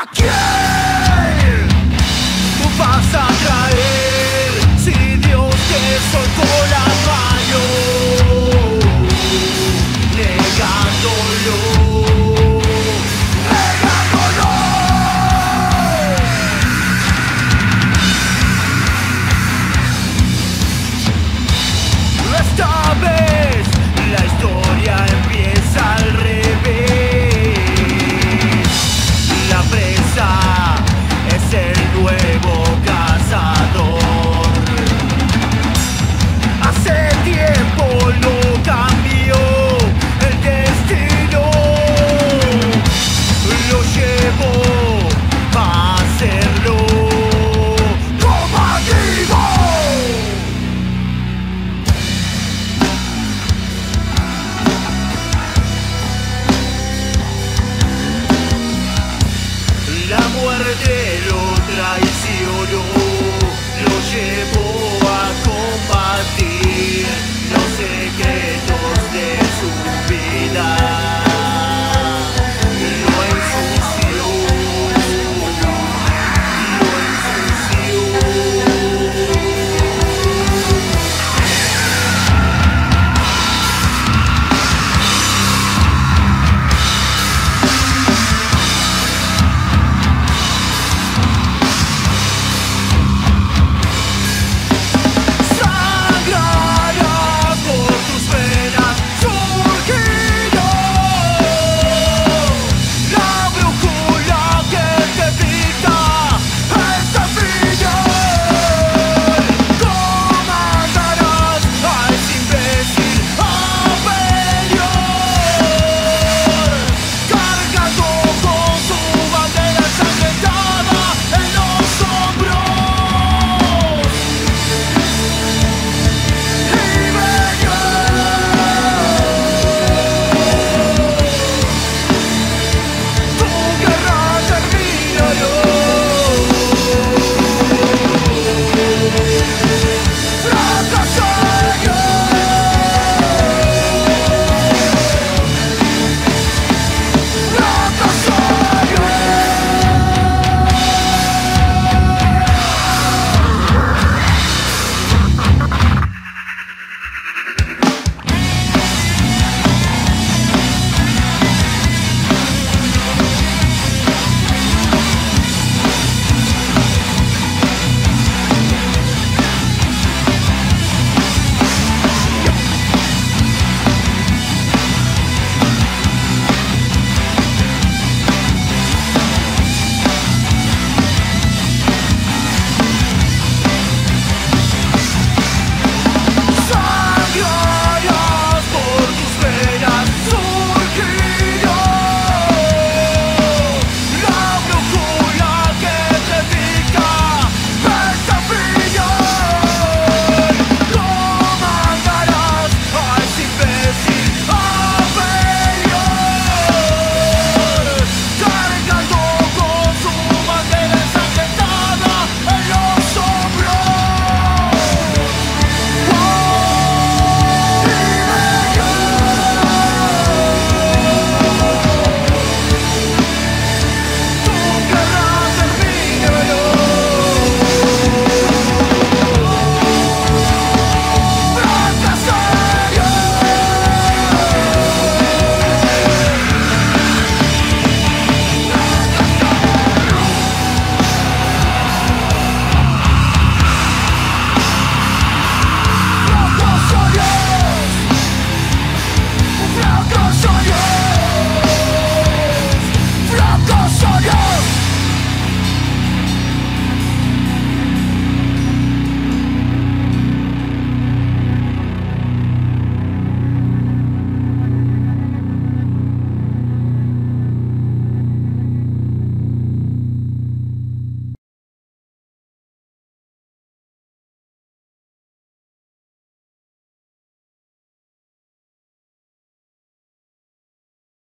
¿A quién muerte lo traicionó, lo llevó a combatir.